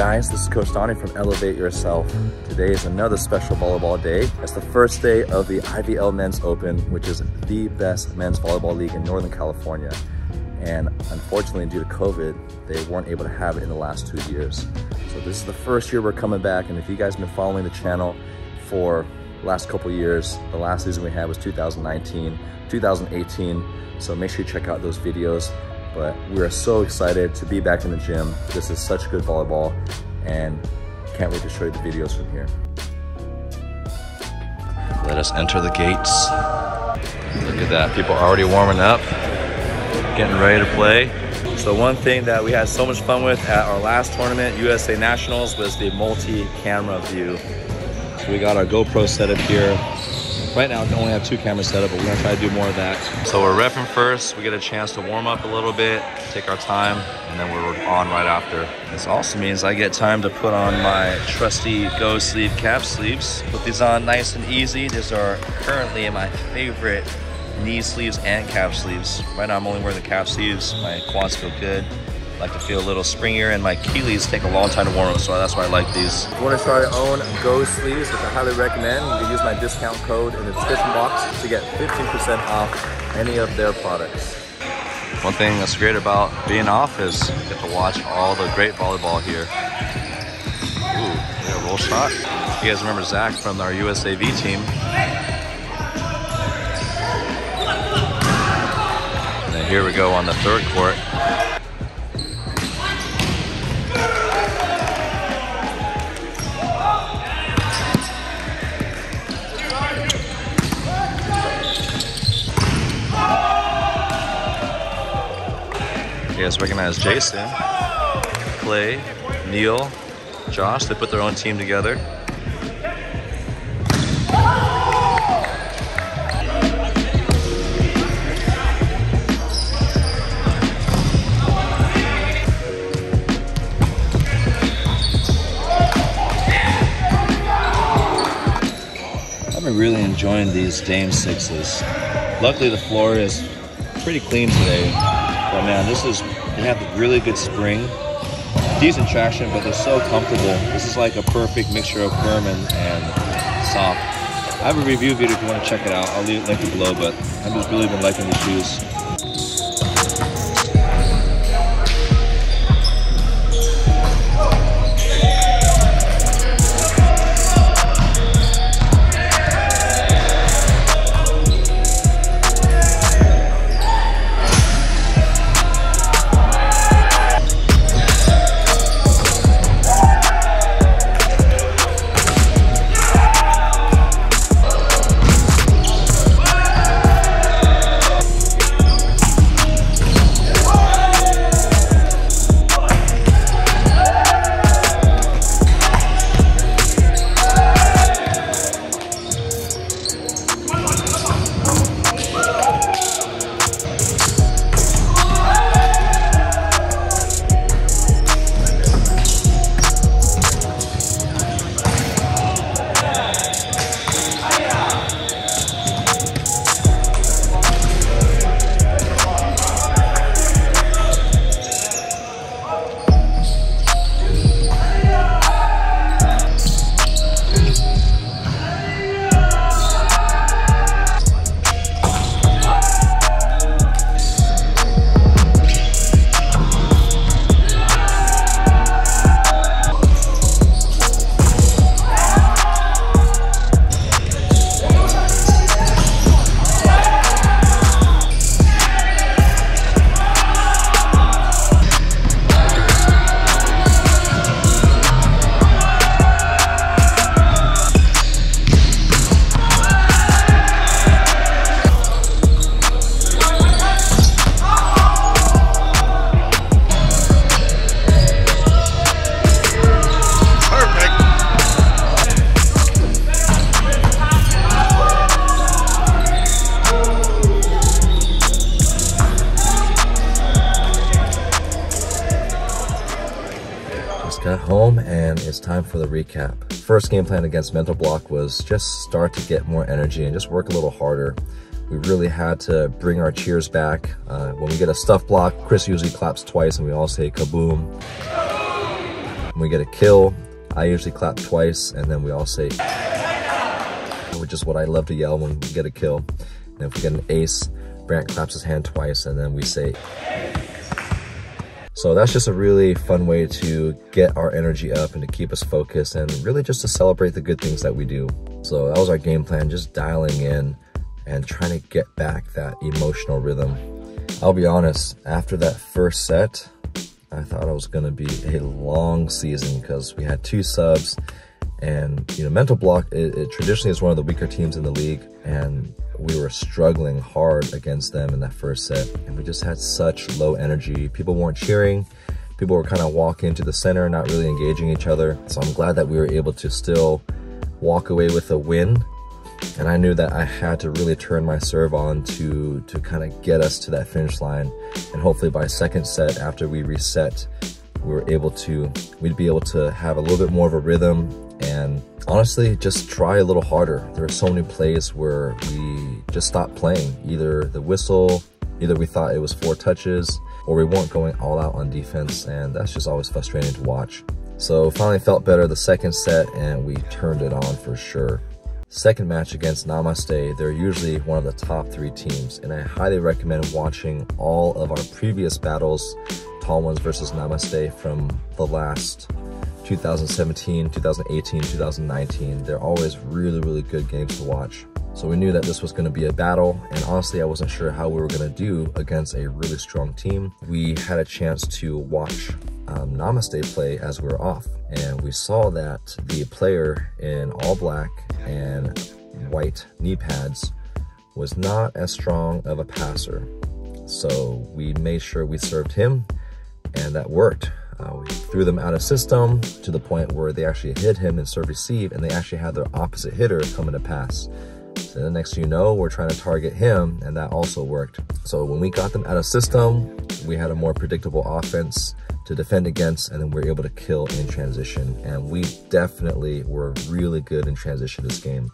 guys, this is Coach Donny from Elevate Yourself. Today is another special volleyball day. It's the first day of the IVL Men's Open, which is the best men's volleyball league in Northern California. And unfortunately, due to COVID, they weren't able to have it in the last two years. So this is the first year we're coming back. And if you guys have been following the channel for the last couple years, the last season we had was 2019, 2018. So make sure you check out those videos but we are so excited to be back in the gym. This is such good volleyball and can't wait to show you the videos from here. Let us enter the gates. Look at that, people are already warming up, getting ready to play. So one thing that we had so much fun with at our last tournament, USA Nationals, was the multi-camera view. So we got our GoPro set up here. Right now, we only have two cameras set up, but we're gonna try to do more of that. So we're refing first. We get a chance to warm up a little bit, take our time, and then we're on right after. This also means I get time to put on my trusty Go Sleeve cap sleeves. Put these on nice and easy. These are currently my favorite knee sleeves and calf sleeves. Right now I'm only wearing the calf sleeves. My quads feel good like to feel a little springier and my Keeleys take a long time to warm up so that's why I like these. If you want to try your own Go sleeves, which I highly recommend, you can use my discount code in the description box to get 15% off any of their products. One thing that's great about being off is you get to watch all the great volleyball here. Ooh, a roll shot. You guys remember Zach from our USAV team. And then here we go on the third court. You guys recognize Jason, Clay, Neil, Josh. They put their own team together. I've been really enjoying these Dame sixes. Luckily the floor is pretty clean today. But man, this is, they have really good spring, decent traction, but they're so comfortable. This is like a perfect mixture of firm and, and soft. I have a review video if you want to check it out. I'll leave it linked below, but I've just really been liking these shoes. It's time for the recap. First game plan against Mental Block was just start to get more energy and just work a little harder. We really had to bring our cheers back. Uh, when we get a stuff block, Chris usually claps twice and we all say kaboom. When we get a kill, I usually clap twice and then we all say, which is what I love to yell when we get a kill. And if we get an ace, Brant claps his hand twice and then we say, so that's just a really fun way to get our energy up and to keep us focused and really just to celebrate the good things that we do. So that was our game plan, just dialing in and trying to get back that emotional rhythm. I'll be honest, after that first set, I thought it was going to be a long season because we had two subs and, you know, Mental Block, it, it traditionally is one of the weaker teams in the league and we were struggling hard against them in that first set and we just had such low energy. People weren't cheering. People were kind of walking to the center, not really engaging each other. So I'm glad that we were able to still walk away with a win. And I knew that I had to really turn my serve on to, to kind of get us to that finish line. And hopefully by second set, after we reset, we were able to, we'd be able to have a little bit more of a rhythm and honestly, just try a little harder. There are so many plays where we just stopped playing. Either the whistle, either we thought it was four touches, or we weren't going all out on defense, and that's just always frustrating to watch. So finally felt better the second set, and we turned it on for sure. Second match against Namaste, they're usually one of the top three teams, and I highly recommend watching all of our previous battles, Tall Ones versus Namaste, from the last 2017, 2018, 2019. They're always really, really good games to watch. So we knew that this was going to be a battle, and honestly, I wasn't sure how we were going to do against a really strong team. We had a chance to watch um, Namaste play as we were off, and we saw that the player in all black and white knee pads was not as strong of a passer. So we made sure we served him, and that worked. Uh, we threw them out of system to the point where they actually hit him and serve receive, and they actually had their opposite hitter coming to pass. So the next thing you know, we're trying to target him, and that also worked. So when we got them out of system, we had a more predictable offense to defend against, and then we are able to kill in transition. And we definitely were really good in transition this game.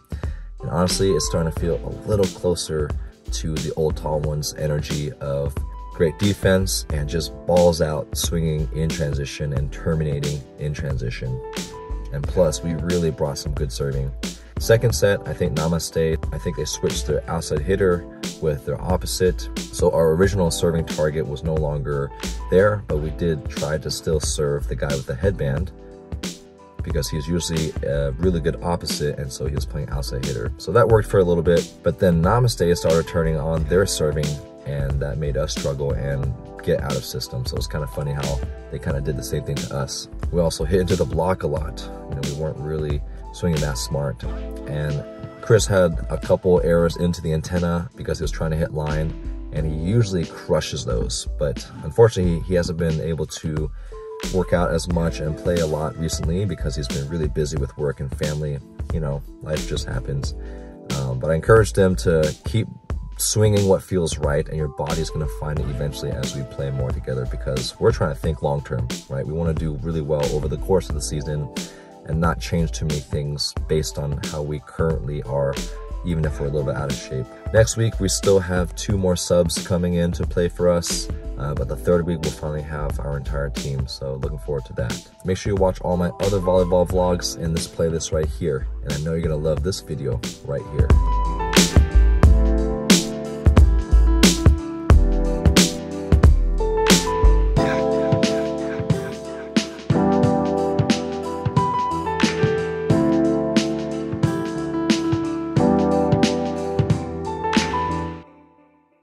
And honestly, it's starting to feel a little closer to the old tall ones energy of Great defense and just balls out, swinging in transition and terminating in transition. And plus, we really brought some good serving. Second set, I think Namaste, I think they switched their outside hitter with their opposite. So our original serving target was no longer there, but we did try to still serve the guy with the headband because he's usually a really good opposite and so he was playing outside hitter. So that worked for a little bit, but then Namaste started turning on their serving and that made us struggle and get out of system. So it's kind of funny how they kind of did the same thing to us. We also hit into the block a lot. You know, we weren't really swinging that smart. And Chris had a couple errors into the antenna because he was trying to hit line and he usually crushes those. But unfortunately, he hasn't been able to work out as much and play a lot recently because he's been really busy with work and family. You know, life just happens. Um, but I encourage them to keep swinging what feels right and your body's going to find it eventually as we play more together because we're trying to think long term, right? We want to do really well over the course of the season and not change too many things based on how we currently are, even if we're a little bit out of shape. Next week, we still have two more subs coming in to play for us, uh, but the third week, we'll finally have our entire team, so looking forward to that. Make sure you watch all my other volleyball vlogs in this playlist right here, and I know you're gonna love this video right here.